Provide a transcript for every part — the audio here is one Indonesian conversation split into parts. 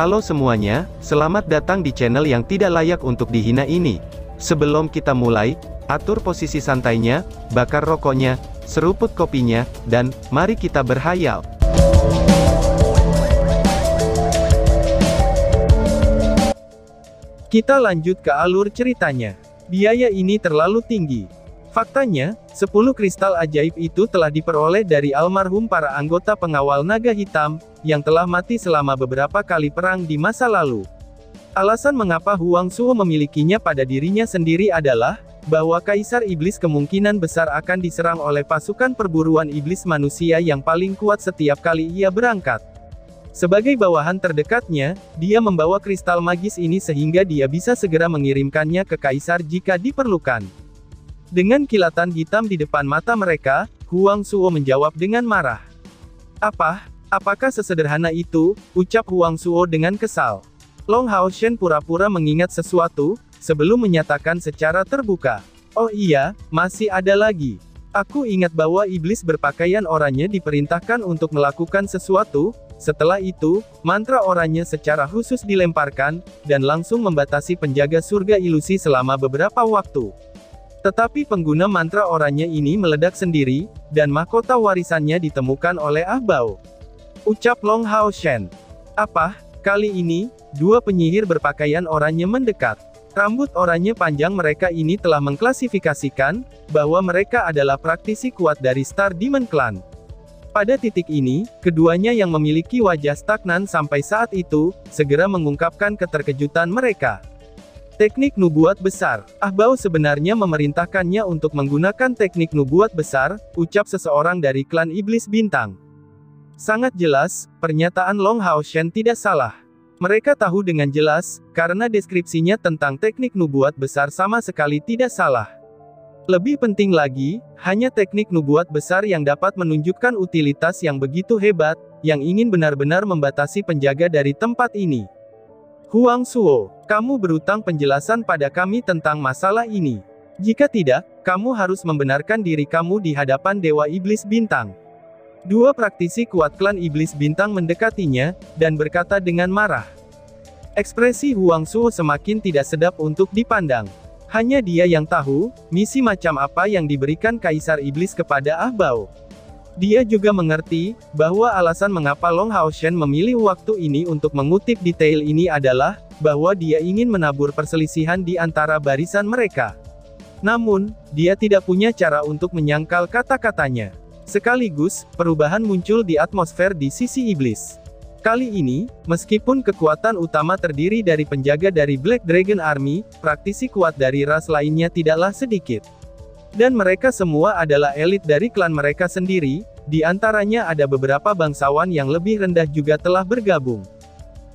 Halo semuanya, selamat datang di channel yang tidak layak untuk dihina ini. Sebelum kita mulai, atur posisi santainya, bakar rokoknya, seruput kopinya, dan mari kita berhayal. Kita lanjut ke alur ceritanya. Biaya ini terlalu tinggi. Faktanya, 10 kristal ajaib itu telah diperoleh dari almarhum para anggota pengawal naga hitam, yang telah mati selama beberapa kali perang di masa lalu. Alasan mengapa Huang Suo memilikinya pada dirinya sendiri adalah, bahwa Kaisar Iblis kemungkinan besar akan diserang oleh pasukan perburuan iblis manusia yang paling kuat setiap kali ia berangkat. Sebagai bawahan terdekatnya, dia membawa kristal magis ini sehingga dia bisa segera mengirimkannya ke Kaisar jika diperlukan. Dengan kilatan hitam di depan mata mereka, Huang Suo menjawab dengan marah. Apa? Apakah sesederhana itu? Ucap Huang Suo dengan kesal. Long Hao Shen pura-pura mengingat sesuatu, sebelum menyatakan secara terbuka. Oh iya, masih ada lagi. Aku ingat bahwa iblis berpakaian oranye diperintahkan untuk melakukan sesuatu, setelah itu, mantra oranye secara khusus dilemparkan, dan langsung membatasi penjaga surga ilusi selama beberapa waktu. Tetapi pengguna mantra oranye ini meledak sendiri, dan mahkota warisannya ditemukan oleh Ah Bao. Ucap Long Hao Shen. Apa? Kali ini, dua penyihir berpakaian oranye mendekat. Rambut oranye panjang mereka ini telah mengklasifikasikan, bahwa mereka adalah praktisi kuat dari Star Demon Clan. Pada titik ini, keduanya yang memiliki wajah stagnan sampai saat itu, segera mengungkapkan keterkejutan mereka. Teknik nubuat besar. Ahbau sebenarnya memerintahkannya untuk menggunakan teknik nubuat besar, ucap seseorang dari klan iblis bintang. Sangat jelas, pernyataan Long Hao Shen tidak salah. Mereka tahu dengan jelas, karena deskripsinya tentang teknik nubuat besar sama sekali tidak salah. Lebih penting lagi, hanya teknik nubuat besar yang dapat menunjukkan utilitas yang begitu hebat, yang ingin benar-benar membatasi penjaga dari tempat ini. Huang Suo, kamu berutang penjelasan pada kami tentang masalah ini. Jika tidak, kamu harus membenarkan diri kamu di hadapan Dewa Iblis Bintang. Dua praktisi kuat klan Iblis Bintang mendekatinya, dan berkata dengan marah. Ekspresi Huang Suo semakin tidak sedap untuk dipandang. Hanya dia yang tahu, misi macam apa yang diberikan Kaisar Iblis kepada Ah Bao. Dia juga mengerti, bahwa alasan mengapa Long Hao Shen memilih waktu ini untuk mengutip detail ini adalah, bahwa dia ingin menabur perselisihan di antara barisan mereka. Namun, dia tidak punya cara untuk menyangkal kata-katanya. Sekaligus, perubahan muncul di atmosfer di sisi iblis. Kali ini, meskipun kekuatan utama terdiri dari penjaga dari Black Dragon Army, praktisi kuat dari ras lainnya tidaklah sedikit. Dan mereka semua adalah elit dari klan mereka sendiri, di antaranya ada beberapa bangsawan yang lebih rendah juga telah bergabung.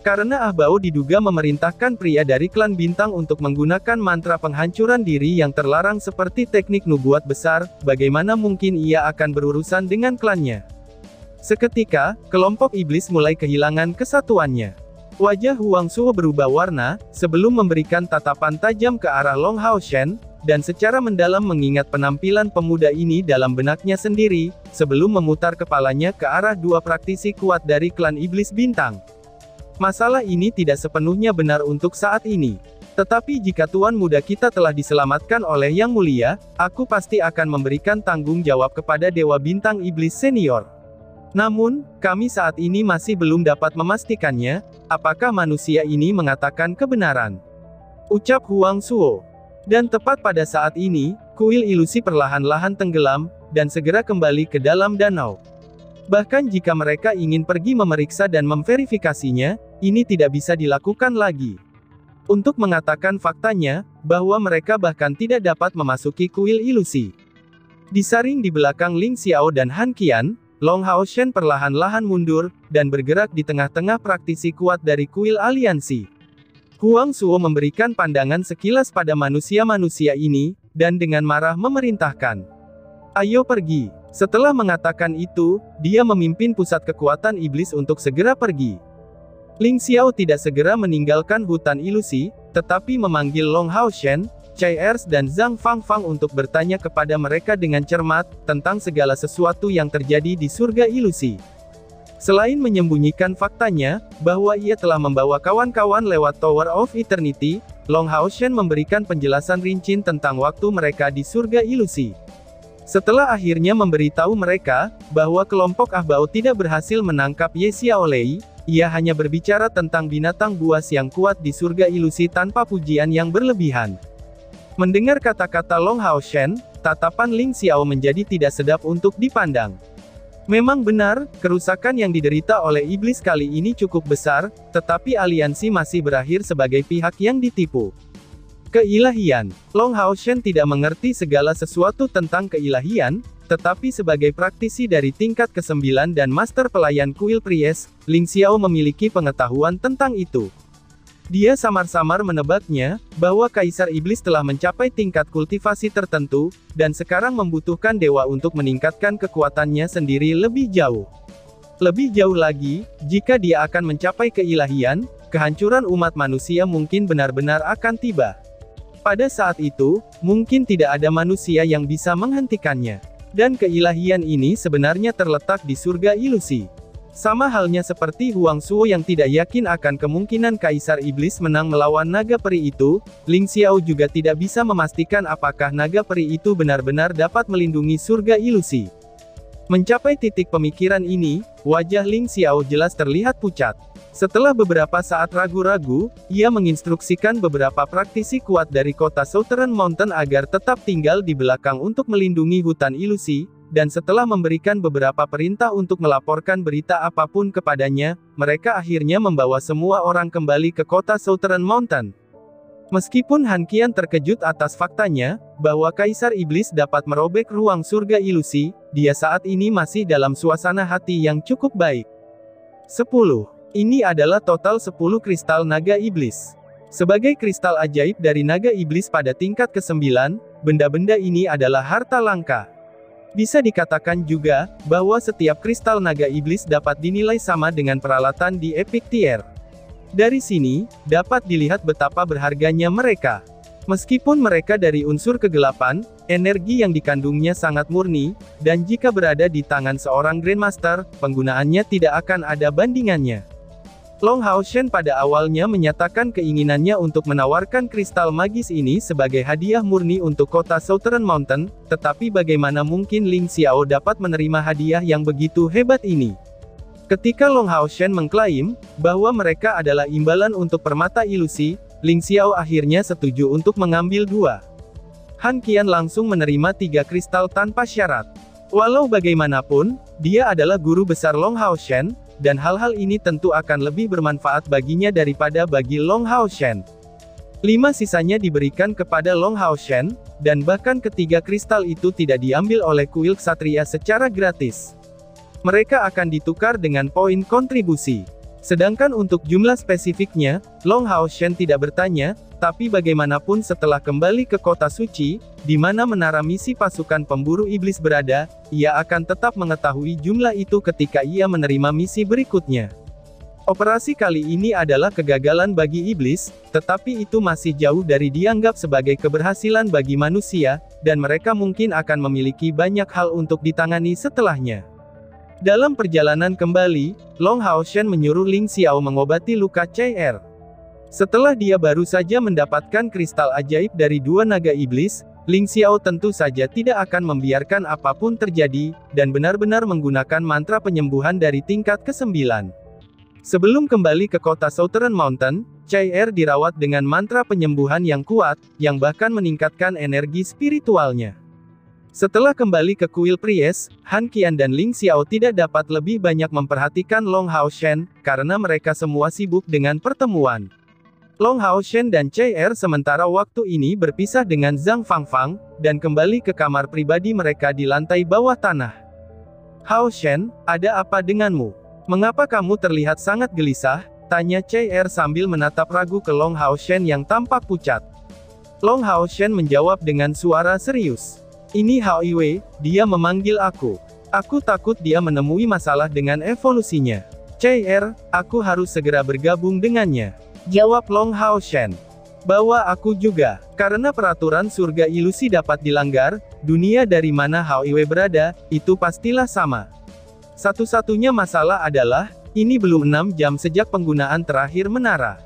Karena Ah Bao diduga memerintahkan pria dari klan bintang untuk menggunakan mantra penghancuran diri yang terlarang seperti teknik nubuat besar, bagaimana mungkin ia akan berurusan dengan klannya. Seketika, kelompok iblis mulai kehilangan kesatuannya. Wajah Huang Suo berubah warna, sebelum memberikan tatapan tajam ke arah Long Hao Shen, dan secara mendalam mengingat penampilan pemuda ini dalam benaknya sendiri, sebelum memutar kepalanya ke arah dua praktisi kuat dari klan Iblis Bintang. Masalah ini tidak sepenuhnya benar untuk saat ini. Tetapi jika tuan muda kita telah diselamatkan oleh Yang Mulia, aku pasti akan memberikan tanggung jawab kepada Dewa Bintang Iblis Senior. Namun, kami saat ini masih belum dapat memastikannya, apakah manusia ini mengatakan kebenaran. Ucap Huang Suo. Dan tepat pada saat ini, kuil ilusi perlahan-lahan tenggelam, dan segera kembali ke dalam danau. Bahkan jika mereka ingin pergi memeriksa dan memverifikasinya, ini tidak bisa dilakukan lagi. Untuk mengatakan faktanya, bahwa mereka bahkan tidak dapat memasuki kuil ilusi. Disaring di belakang Ling Xiao dan Han Qian, Long Hao Shen perlahan-lahan mundur, dan bergerak di tengah-tengah praktisi kuat dari kuil aliansi. Huang Suo memberikan pandangan sekilas pada manusia-manusia ini, dan dengan marah memerintahkan. Ayo pergi. Setelah mengatakan itu, dia memimpin pusat kekuatan iblis untuk segera pergi. Ling Xiao tidak segera meninggalkan hutan ilusi, tetapi memanggil Long Hao Shen, Chai Ers dan Zhang Fang Fang untuk bertanya kepada mereka dengan cermat, tentang segala sesuatu yang terjadi di surga ilusi. Selain menyembunyikan faktanya, bahwa ia telah membawa kawan-kawan lewat Tower of Eternity, Long Hao Shen memberikan penjelasan rinci tentang waktu mereka di surga ilusi. Setelah akhirnya memberitahu mereka, bahwa kelompok Ahbao tidak berhasil menangkap Ye Xiaolei, ia hanya berbicara tentang binatang buas yang kuat di surga ilusi tanpa pujian yang berlebihan. Mendengar kata-kata Long Hao Shen, tatapan Ling Xiao menjadi tidak sedap untuk dipandang. Memang benar, kerusakan yang diderita oleh iblis kali ini cukup besar, tetapi aliansi masih berakhir sebagai pihak yang ditipu. Keilahian. Long Hao Shen tidak mengerti segala sesuatu tentang keilahian, tetapi sebagai praktisi dari tingkat ke-9 dan master pelayan kuil Pries, Ling Xiao memiliki pengetahuan tentang itu. Dia samar-samar menebaknya, bahwa Kaisar Iblis telah mencapai tingkat kultivasi tertentu, dan sekarang membutuhkan dewa untuk meningkatkan kekuatannya sendiri lebih jauh. Lebih jauh lagi, jika dia akan mencapai keilahian, kehancuran umat manusia mungkin benar-benar akan tiba. Pada saat itu, mungkin tidak ada manusia yang bisa menghentikannya. Dan keilahian ini sebenarnya terletak di surga ilusi. Sama halnya seperti Huang Suo yang tidak yakin akan kemungkinan Kaisar Iblis menang melawan naga peri itu, Ling Xiao juga tidak bisa memastikan apakah naga peri itu benar-benar dapat melindungi surga ilusi. Mencapai titik pemikiran ini, wajah Ling Xiao jelas terlihat pucat. Setelah beberapa saat ragu-ragu, ia menginstruksikan beberapa praktisi kuat dari kota Southern Mountain agar tetap tinggal di belakang untuk melindungi hutan ilusi, dan setelah memberikan beberapa perintah untuk melaporkan berita apa pun kepadanya, mereka akhirnya membawa semua orang kembali ke kota Southern Mountain. Meskipun Han Qian terkejut atas faktanya, bahwa Kaisar Iblis dapat merobek ruang surga ilusi, dia saat ini masih dalam suasana hati yang cukup baik. 10. Ini adalah total 10 kristal naga iblis. Sebagai kristal ajaib dari naga iblis pada tingkat ke-9, benda-benda ini adalah harta langka. Bisa dikatakan juga, bahwa setiap kristal naga iblis dapat dinilai sama dengan peralatan di Epic Tier. Dari sini, dapat dilihat betapa berharganya mereka. Meskipun mereka dari unsur kegelapan, energi yang dikandungnya sangat murni, dan jika berada di tangan seorang Grandmaster, penggunaannya tidak akan ada bandingannya. Long Hao Shen pada awalnya menyatakan keinginannya untuk menawarkan kristal magis ini sebagai hadiah murni untuk kota Southern Mountain, tetapi bagaimana mungkin Ling Xiao dapat menerima hadiah yang begitu hebat ini? Ketika Long Hao Shen mengklaim bahwa mereka adalah imbalan untuk permata ilusi, Ling Xiao akhirnya setuju untuk mengambil dua. Han Qian langsung menerima tiga kristal tanpa syarat. Walau bagaimanapun, dia adalah guru besar Long Hao Shen, dan hal-hal ini tentu akan lebih bermanfaat baginya daripada bagi Long Hao Shen. Lima sisanya diberikan kepada Long Hao Shen, dan bahkan ketiga kristal itu tidak diambil oleh kuil ksatria secara gratis. Mereka akan ditukar dengan poin kontribusi. Sedangkan untuk jumlah spesifiknya, Long Hao Shen tidak bertanya, tapi bagaimanapun setelah kembali ke kota suci, di mana menara misi pasukan pemburu iblis berada, ia akan tetap mengetahui jumlah itu ketika ia menerima misi berikutnya. Operasi kali ini adalah kegagalan bagi iblis, tetapi itu masih jauh dari dianggap sebagai keberhasilan bagi manusia, dan mereka mungkin akan memiliki banyak hal untuk ditangani setelahnya. Dalam perjalanan kembali, Long Hao Shen menyuruh Ling Xiao mengobati luka CR. Setelah dia baru saja mendapatkan kristal ajaib dari dua naga iblis, Ling Xiao tentu saja tidak akan membiarkan apa pun terjadi, dan benar-benar menggunakan mantra penyembuhan dari tingkat ke-9. Sebelum kembali ke kota Southern Mountain, Chai Er dirawat dengan mantra penyembuhan yang kuat, yang bahkan meningkatkan energi spiritualnya. Setelah kembali ke kuil Pries, Han Qian dan Ling Xiao tidak dapat lebih banyak memperhatikan Long Hao Shen, karena mereka semua sibuk dengan pertemuan. Long Hao Shen dan Chai Er sementara waktu ini berpisah dengan Zhang Fangfang, dan kembali ke kamar pribadi mereka di lantai bawah tanah. Hao Shen, ada apa denganmu? Mengapa kamu terlihat sangat gelisah? Tanya Chai Er sambil menatap ragu ke Long Hao Shen yang tampak pucat. Long Hao Shen menjawab dengan suara serius. Ini Hao Iwei, dia memanggil aku. Aku takut dia menemui masalah dengan evolusinya. Chai Er, aku harus segera bergabung dengannya. Jawab Long Hao Shen. Bawa aku juga, karena peraturan surga ilusi dapat dilanggar, dunia dari mana Hao Iwe berada, itu pastilah sama. Satu-satunya masalah adalah, ini belum 6 jam sejak penggunaan terakhir menara.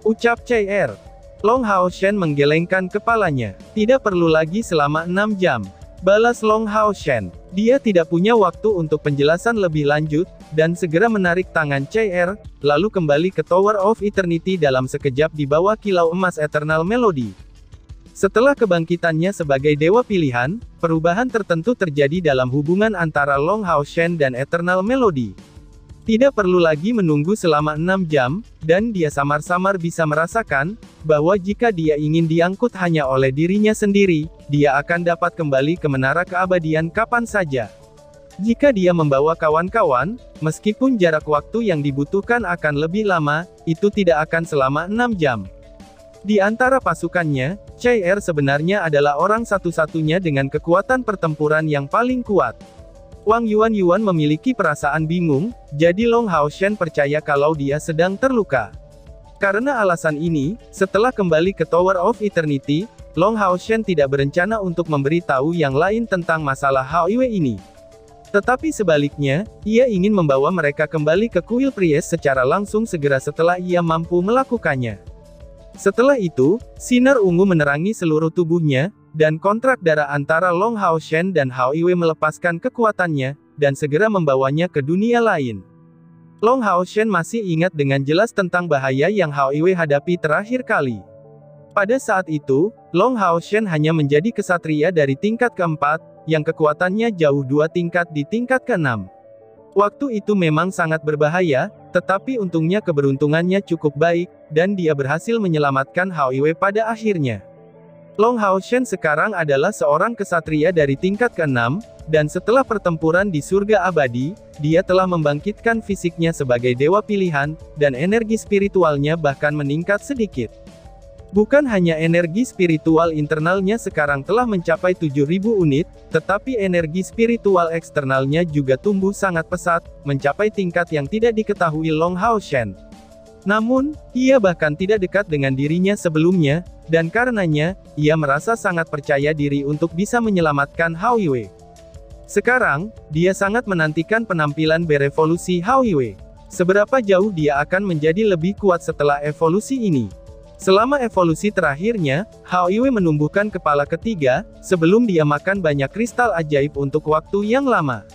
Ucap CR. Long Hao Shen menggelengkan kepalanya. Tidak perlu lagi selama 6 jam. Balas Long Hao Shen. Dia tidak punya waktu untuk penjelasan lebih lanjut, dan segera menarik tangan CR, lalu kembali ke Tower of Eternity dalam sekejap di bawah kilau emas Eternal Melody. Setelah kebangkitannya sebagai dewa pilihan, perubahan tertentu terjadi dalam hubungan antara Long Hao Shen dan Eternal Melody. Tidak perlu lagi menunggu selama enam jam, dan dia samar-samar bisa merasakan, bahwa jika dia ingin diangkut hanya oleh dirinya sendiri, dia akan dapat kembali ke menara keabadian kapan saja. Jika dia membawa kawan-kawan, meskipun jarak waktu yang dibutuhkan akan lebih lama, itu tidak akan selama enam jam. Di antara pasukannya, Chai Er sebenarnya adalah orang satu-satunya dengan kekuatan pertempuran yang paling kuat. Wang Yuan Yuan memiliki perasaan bingung, jadi Long Hao Shen percaya kalau dia sedang terluka. Karena alasan ini, setelah kembali ke Tower of Eternity, Long Hao Shen tidak berencana untuk memberitahu yang lain tentang masalah Hao Yue ini. Tetapi sebaliknya, ia ingin membawa mereka kembali ke kuil Priest secara langsung segera setelah ia mampu melakukannya. Setelah itu, sinar ungu menerangi seluruh tubuhnya, dan kontrak darah antara Long Hao Shen dan Hao Iwe melepaskan kekuatannya, dan segera membawanya ke dunia lain. Long Hao Shen masih ingat dengan jelas tentang bahaya yang Hao Iwe hadapi terakhir kali. Pada saat itu, Long Hao Shen hanya menjadi kesatria dari tingkat keempat, yang kekuatannya jauh dua tingkat di tingkat keenam. Waktu itu memang sangat berbahaya, tetapi untungnya keberuntungannya cukup baik, dan dia berhasil menyelamatkan Hao Iwe pada akhirnya. Long Hao Shen sekarang adalah seorang kesatria dari tingkat ke-6, dan setelah pertempuran di surga abadi, dia telah membangkitkan fisiknya sebagai dewa pilihan, dan energi spiritualnya bahkan meningkat sedikit. Bukan hanya energi spiritual internalnya sekarang telah mencapai 7000 unit, tetapi energi spiritual eksternalnya juga tumbuh sangat pesat, mencapai tingkat yang tidak diketahui Long Hao Shen. Namun, ia bahkan tidak dekat dengan dirinya sebelumnya, dan karenanya, ia merasa sangat percaya diri untuk bisa menyelamatkan Hao Yue. Sekarang, dia sangat menantikan penampilan berevolusi Hao Yue. Seberapa jauh dia akan menjadi lebih kuat setelah evolusi ini? Selama evolusi terakhirnya, Hao Yue menumbuhkan kepala ketiga, sebelum dia makan banyak kristal ajaib untuk waktu yang lama.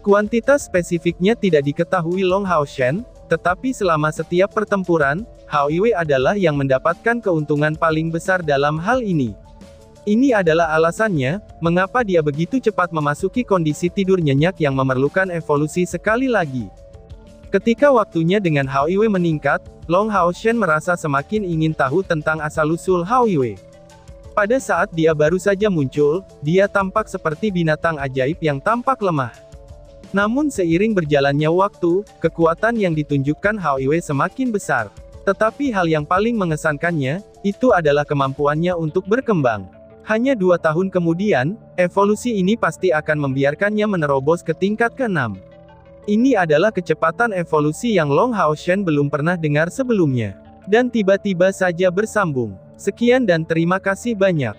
Kuantitas spesifiknya tidak diketahui Long Hao Shen, tetapi selama setiap pertempuran, Hao Yue adalah yang mendapatkan keuntungan paling besar dalam hal ini. Ini adalah alasannya, mengapa dia begitu cepat memasuki kondisi tidur nyenyak yang memerlukan evolusi sekali lagi. Ketika waktunya dengan Hao Yue meningkat, Long Hao Shen merasa semakin ingin tahu tentang asal-usul Hao Yue. Pada saat dia baru saja muncul, dia tampak seperti binatang ajaib yang tampak lemah. Namun seiring berjalannya waktu, kekuatan yang ditunjukkan Hao Yue semakin besar. Tetapi hal yang paling mengesankannya, itu adalah kemampuannya untuk berkembang. Hanya dua tahun kemudian, evolusi ini pasti akan membiarkannya menerobos ke tingkat ke-6. Ini adalah kecepatan evolusi yang Long Hao Shen belum pernah dengar sebelumnya. Dan tiba-tiba saja bersambung. Sekian dan terima kasih banyak.